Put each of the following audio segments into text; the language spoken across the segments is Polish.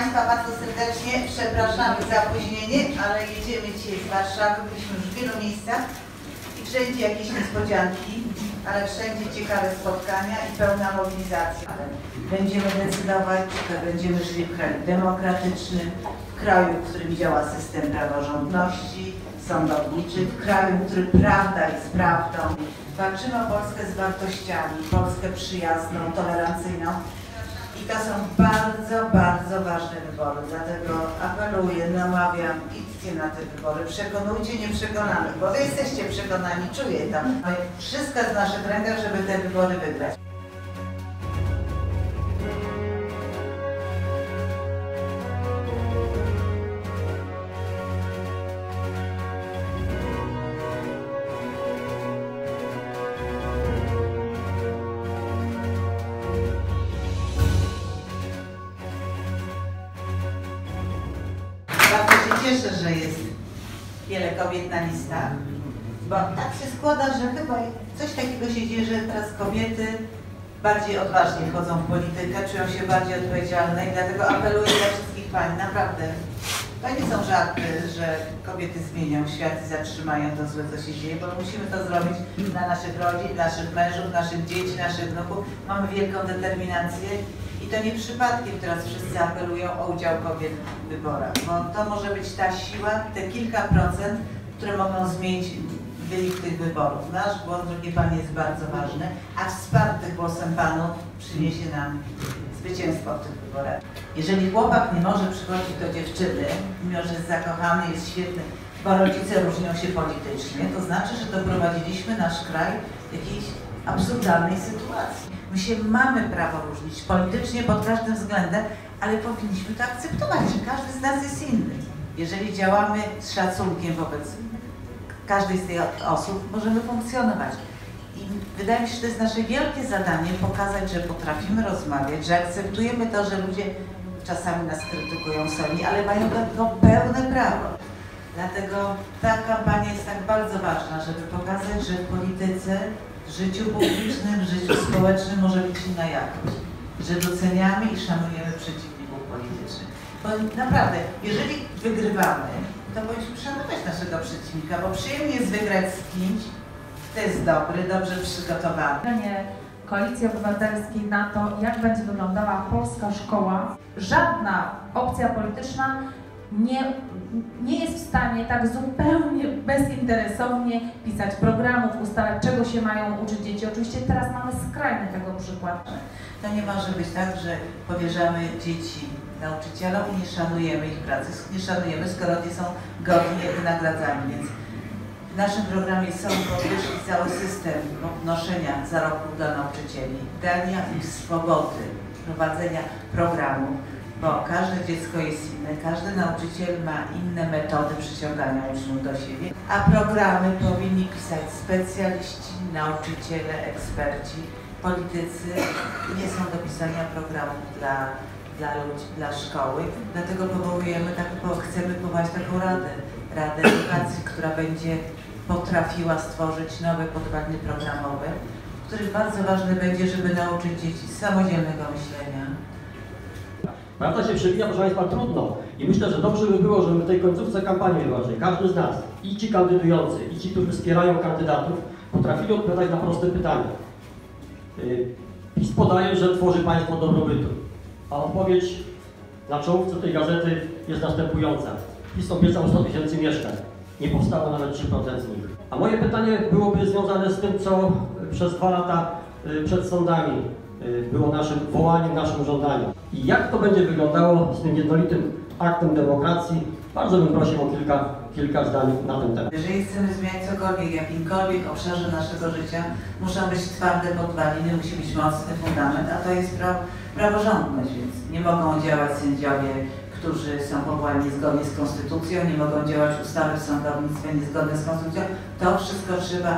Państwa bardzo serdecznie przepraszamy za opóźnienie, ale jedziemy dzisiaj z Warszawy. Byliśmy już w wielu miejscach i wszędzie jakieś niespodzianki, ale wszędzie ciekawe spotkania i pełna mobilizacja. Będziemy decydować, czy będziemy żyli w kraju demokratycznym, w kraju, w którym działa system praworządności, sądowniczy, w kraju, w którym prawda jest prawdą. Walczymy o Polskę z wartościami, Polskę przyjazną, tolerancyjną. I to są bardzo, bardzo ważne wybory, dlatego apeluję, namawiam, idźcie na te wybory, przekonujcie nieprzekonanych, bo wy jesteście przekonani, czuję to. Wszystko jest w naszych rękach, żeby te wybory wygrać. Kobiet na listach, bo tak się składa, że chyba coś takiego się dzieje, że teraz kobiety bardziej odważnie wchodzą w politykę, czują się bardziej odpowiedzialne i dlatego apeluję do wszystkich pań, naprawdę. To nie są żarty, że kobiety zmienią świat i zatrzymają to złe, co się dzieje, bo musimy to zrobić dla naszych rodzin, naszych mężów, naszych dzieci, naszych wnuków. Mamy wielką determinację to nie przypadkiem teraz wszyscy apelują o udział kobiet w wyborach, bo to może być ta siła, te kilka procent, które mogą zmienić wynik tych wyborów. Nasz głos, drogie Panie, jest bardzo ważny, a wsparty głosem Panu przyniesie nam zwycięstwo w tych wyborach. Jeżeli chłopak nie może przychodzić do dziewczyny, mimo że jest zakochany, jest świetny, bo rodzice różnią się politycznie, to znaczy, że doprowadziliśmy nasz kraj do jakiejś absurdalnej sytuacji. My się mamy prawo różnić politycznie pod każdym względem, ale powinniśmy to akceptować, że każdy z nas jest inny. Jeżeli działamy z szacunkiem wobec każdej z tych osób, możemy funkcjonować. I wydaje mi się, że to jest nasze wielkie zadanie pokazać, że potrafimy rozmawiać, że akceptujemy to, że ludzie czasami nas krytykują sami, ale mają do tego pełne prawo. Dlatego ta kampania jest tak bardzo ważna, żeby pokazać, że w polityce, w życiu publicznym, w życiu społecznym może być inna jakość. Że doceniamy i szanujemy przeciwników politycznych. Bo naprawdę, jeżeli wygrywamy, to powinniśmy szanować naszego przeciwnika, bo przyjemnie jest wygrać z kimś, kto jest dobry, dobrze przygotowany. Koalicji Obywatelskiej na to, jak będzie wyglądała polska szkoła. Żadna opcja polityczna nie, nie jest w stanie tak zupełnie bezinteresownie pisać programów, ustalać czego się mają uczyć dzieci. Oczywiście teraz mamy skrajny tego przykład. To nie może być tak, że powierzamy dzieci nauczycielom i nie szanujemy ich pracy, nie szanujemy, skoro oni są godnie wynagradzani. Więc w naszym programie są podwyżki, cały system podnoszenia zarobków dla nauczycieli, dania im swobody prowadzenia programu, bo każde dziecko jest inne, każdy nauczyciel ma inne metody przyciągania uczniów do siebie, a programy powinni pisać specjaliści, nauczyciele, eksperci, politycy. Nie są do pisania programów dla, dla ludzi, dla szkoły, dlatego powołujemy chcemy powołać taką radę, Radę Edukacji, która będzie potrafiła stworzyć nowe podwaliny programowe, w których bardzo ważne będzie, żeby nauczyć dzieci samodzielnego myślenia, Prawda się przewija, proszę Państwa, trudno. I myślę, że dobrze by było, żeby w tej końcówce kampanii wyborczej każdy z nas, i ci kandydujący, i ci, którzy wspierają kandydatów, potrafili odpowiadać na proste pytania. Yy, PiS podaje, że tworzy państwo dobrobytu, a odpowiedź na czołówce tej gazety jest następująca. PiS obiecał 100 tysięcy mieszkań. Nie powstało nawet 3% z nich. A moje pytanie byłoby związane z tym, co przez dwa lata yy, przed sądami było naszym wołaniem, naszym żądaniem. I jak to będzie wyglądało z tym jednolitym aktem demokracji? Bardzo bym prosił o kilka, kilka zdań na ten temat. Jeżeli chcemy zmieniać cokolwiek jakimkolwiek obszarze naszego życia, muszą być twarde podwaliny, musi być mocny fundament, a to jest pra praworządność, więc nie mogą działać sędziowie, którzy są powołani niezgodnie z konstytucją, nie mogą działać ustawy w sądownictwie niezgodne z konstytucją. To wszystko trzeba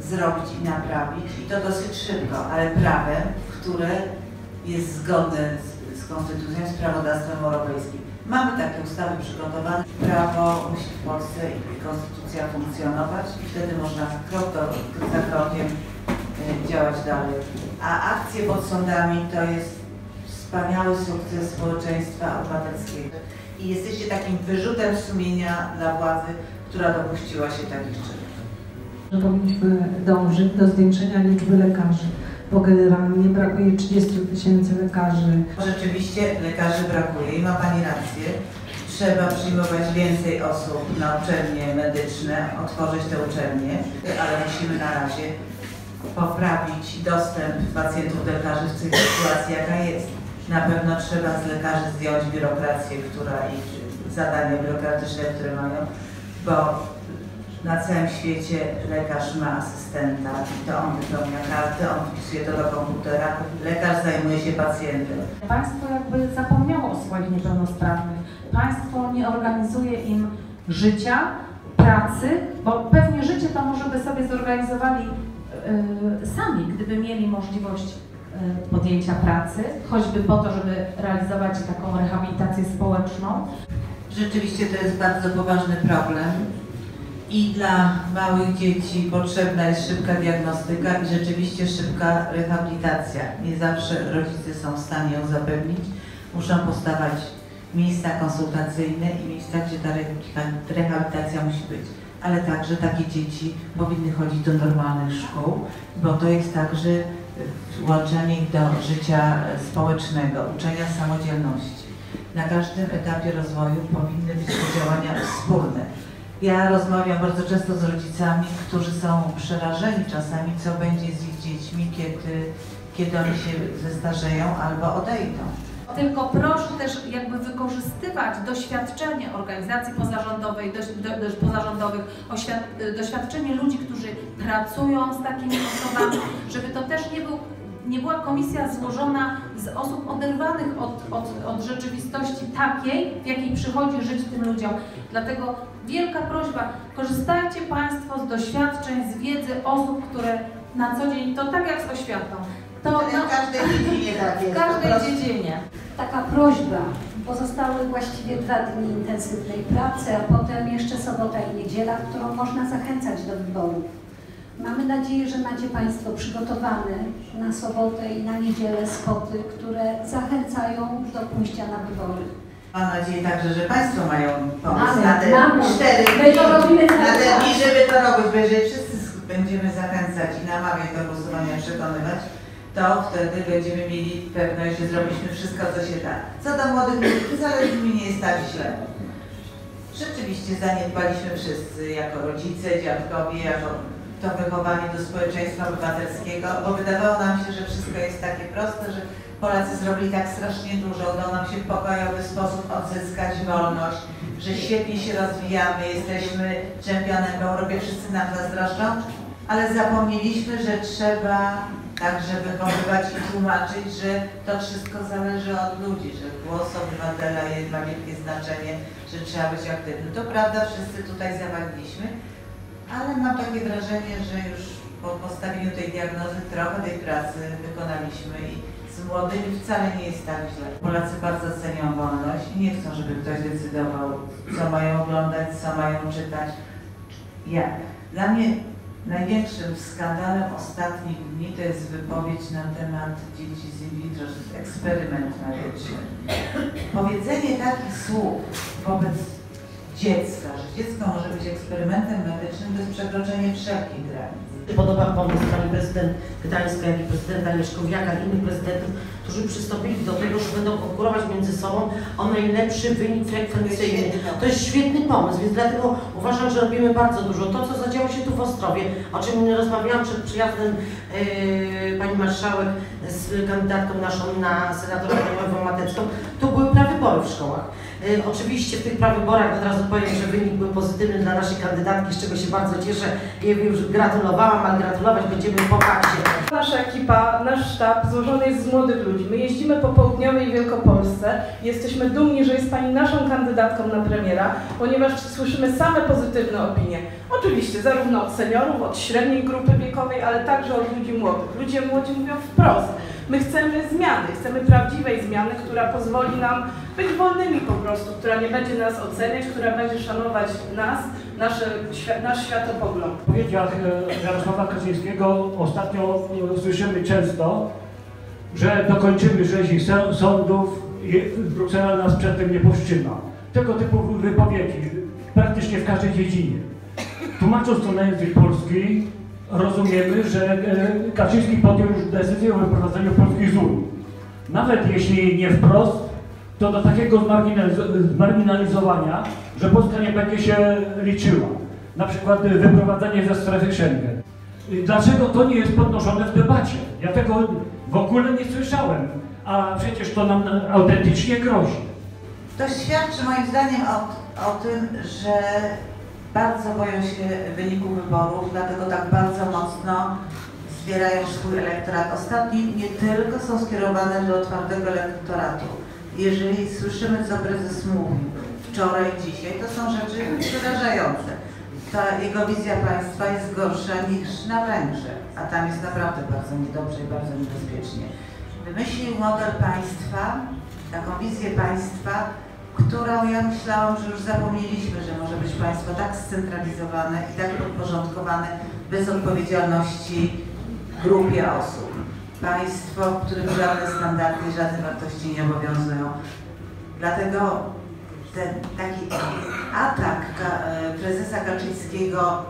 zrobić i naprawić i to dosyć szybko, ale prawem, które jest zgodne z, z konstytucją, z prawodawstwem europejskim. Mamy takie ustawy przygotowane. Prawo musi w Polsce i konstytucja funkcjonować i wtedy można krok do, za krokiem y, działać dalej. A akcje pod sądami to jest wspaniały sukces społeczeństwa obywatelskiego i jesteście takim wyrzutem sumienia dla władzy, która dopuściła się takich czynów. powinniśmy dążyć do zwiększenia liczby lekarzy, bo generalnie brakuje 30 tysięcy lekarzy. Rzeczywiście lekarzy brakuje i ma Pani rację. Trzeba przyjmować więcej osób na uczelnie medyczne, otworzyć te uczelnie, ale musimy na razie poprawić dostęp pacjentów do lekarzy w tej sytuacji, jaka jest. Na pewno trzeba z lekarzy zdjąć biurokrację, która i zadania biurokratyczne, które mają, bo na całym świecie lekarz ma asystenta i to on wypełnia kartę, on wpisuje to do komputera, lekarz zajmuje się pacjentem. Państwo jakby zapomniało o swoich niepełnosprawnych. Państwo nie organizuje im życia, pracy, bo pewnie życie to może by sobie zorganizowali yy, sami, gdyby mieli możliwość yy, podjęcia pracy, choćby po to, żeby realizować taką rehabilitację społeczną. Rzeczywiście to jest bardzo poważny problem i dla małych dzieci potrzebna jest szybka diagnostyka i rzeczywiście szybka rehabilitacja. Nie zawsze rodzice są w stanie ją zapewnić. Muszą powstawać miejsca konsultacyjne i miejsca, gdzie ta reha- rehabilitacja musi być. Ale także takie dzieci powinny chodzić do normalnych szkół, bo to jest także y, włączenie ich do życia y, społecznego, uczenia samodzielności na każdym etapie rozwoju powinny być działania wspólne. Ja rozmawiam bardzo często z rodzicami, którzy są przerażeni czasami, co będzie z ich dziećmi, kiedy, kiedy oni się zestarzeją albo odejdą. Tylko proszę też jakby wykorzystywać doświadczenie organizacji pozarządowej, doś, do, do, pozarządowych, oświad, doświadczenie ludzi, którzy pracują z takimi osobami, żeby to też nie, był, nie była komisja złożona z osób oderwanych od, od, od rzeczywistości takiej, w jakiej przychodzi żyć tym ludziom. Dlatego wielka prośba, korzystajcie Państwo z doświadczeń, z wiedzy osób, które na co dzień, to tak jak z oświatą, to na, w każdej dziedzinie tak w jest. po każdej dziedzinie. Taka prośba. Pozostały właściwie dwa dni intensywnej pracy, a potem jeszcze sobota i niedziela, w którą można zachęcać do wyborów. Mamy nadzieję, że macie Państwo przygotowane na sobotę i na niedzielę spoty, które zachęcają do pójścia na wybory. Mam nadzieję także, że Państwo mają pomysł na te mamy. cztery My to dni, robimy na te dni, żeby to robić, bo jeżeli wszyscy będziemy zachęcać i namawiać do głosowania, przekonywać, to wtedy będziemy mieli pewność, że zrobiliśmy wszystko, co się da. Co do młodych ludzi, wcale z nimi nie jest tak źle. Rzeczywiście zaniedbaliśmy wszyscy, jako rodzice, dziadkowie, jako to wychowanie do społeczeństwa obywatelskiego, bo wydawało nam się, że wszystko jest takie proste, że Polacy zrobili tak strasznie dużo, udało nam się w pokojowy sposób odzyskać wolność, że świetnie się rozwijamy, jesteśmy czempionem w Europie, wszyscy nam zazdroszczą, ale zapomnieliśmy, że trzeba także wychowywać i tłumaczyć, że to wszystko zależy od ludzi, że głos obywatela ma wielkie znaczenie, że trzeba być aktywnym. To prawda, wszyscy tutaj zawaliliśmy, ale mam takie wrażenie, że już po postawieniu tej diagnozy trochę tej pracy wykonaliśmy i z młodymi wcale nie jest tak źle. Polacy bardzo cenią wolność i nie chcą, żeby ktoś decydował, co mają oglądać, co mają czytać, jak. Dla mnie największym skandalem ostatnich dni to jest wypowiedź na temat dzieci z in vitro, że jest eksperyment medyczny. Powiedzenie takich słów wobec dziecka, że dziecko może być eksperymentem medycznym, to jest przekroczenie wszelkich granic. Podoba pomysł pani prezydent Gdańska, jak i prezydenta Leszkowiaka i innych prezydentów, którzy przystąpili do tego, że będą konkurować między sobą o najlepszy wynik frekwencyjny. To jest świetny pomysł, więc dlatego uważam, że robimy bardzo dużo. To, co zadziało się tu w Ostrowie, o czym rozmawiałam przed przyjazdem yy, pani marszałek z kandydatką naszą na senatora Ewą Matecką, to były prawybory w szkołach. Yy, oczywiście w tych prawyborach od razu powiem, że wynik był pozytywny dla naszej kandydatki, z czego się bardzo cieszę. Jej już gratulowałam, a gratulować będziemy po fakcie. Nasza ekipa, nasz sztab złożony jest z młodych ludzi. My jeździmy po południowej Wielkopolsce jesteśmy dumni, że jest Pani naszą kandydatką na premiera, ponieważ słyszymy same pozytywne opinie. Oczywiście zarówno od seniorów, od średniej grupy wiekowej, ale także od ludzi młodych. Ludzie młodzi mówią wprost. My chcemy zmiany, chcemy prawdziwej zmiany, która pozwoli nam być wolnymi po prostu, która nie będzie nas oceniać, która będzie szanować nas, nasze, nasz światopogląd. W wypowiedziach e, Jarosława Kaczyńskiego ostatnio e, słyszymy często, że dokończymy rzezi są- sądów i Bruksela nas przedtem nie powstrzyma. Tego typu wypowiedzi praktycznie w każdej dziedzinie. Tłumacząc to na język polski, rozumiemy, że e, Kaczyński podjął już decyzję o wyprowadzeniu Polski z Unii. Nawet jeśli nie wprost, to do takiego zmarginaliz- zmarginalizowania, że Polska nie będzie się liczyła. Na przykład wyprowadzenie ze strefy Schengen. I Dlaczego to nie jest podnoszone w debacie? Ja tego w ogóle nie słyszałem, a przecież to nam autentycznie grozi. To świadczy moim zdaniem o, o tym, że bardzo boją się wyniku wyborów, dlatego tak bardzo mocno zbierają swój elektorat. Ostatni nie tylko są skierowane do twardego elektoratu. Jeżeli słyszymy, co prezes mówił wczoraj, dzisiaj, to są rzeczy przerażające. Ta jego wizja państwa jest gorsza niż na Węgrzech, a tam jest naprawdę bardzo niedobrze i bardzo niebezpiecznie. Wymyślił model państwa, taką wizję państwa, którą ja myślałam, że już zapomnieliśmy, że może być państwo tak scentralizowane i tak podporządkowane bez odpowiedzialności grupie osób. Państwo, w którym żadne standardy żadne wartości nie obowiązują. Dlatego ten taki atak e, prezesa Kaczyńskiego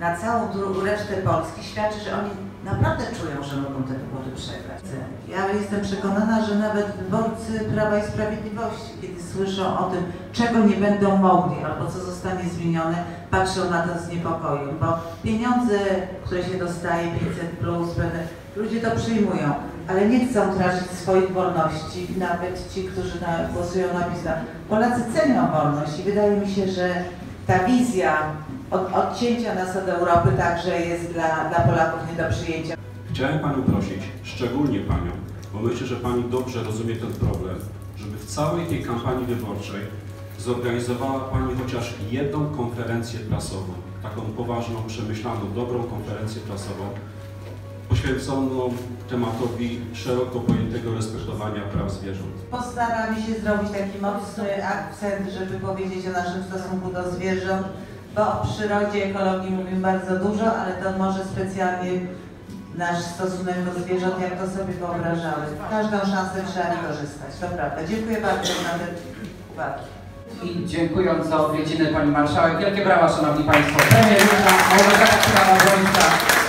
na całą resztę Polski świadczy, że oni naprawdę czują, że mogą te wybory przegrać. Ja jestem przekonana, że nawet wyborcy Prawa i Sprawiedliwości, kiedy słyszą o tym, czego nie będą mogli albo co zostanie zmienione, patrzą na to z niepokojem, bo pieniądze, które się dostaje, 500 plus, ludzie to przyjmują, ale nie chcą tracić swoich wolności, nawet ci, którzy na, głosują na PiS. Polacy cenią wolność i wydaje mi się, że ta wizja od, odcięcia nas od Europy także jest dla, dla Polaków nie do przyjęcia. Chciałem Panią prosić, szczególnie Panią, bo myślę, że Pani dobrze rozumie ten problem, żeby w całej tej kampanii wyborczej zorganizowała Pani chociaż jedną konferencję prasową, taką poważną, przemyślaną, dobrą konferencję prasową, poświęconą tematowi szeroko pojętego respektowania praw zwierząt. Postaramy się zrobić taki mocny akcent, żeby powiedzieć o naszym stosunku do zwierząt, bo o przyrodzie, ekologii mówimy bardzo dużo, ale to może specjalnie nasz stosunek do zwierząt, jak to sobie wyobrażamy. Każdą szansę trzeba wykorzystać, to prawda. Dziękuję bardzo za te uwagi. I dziękując za odwiedziny Pani Marszałek. Wielkie brawa, Szanowni Państwo. Premier Małgorzata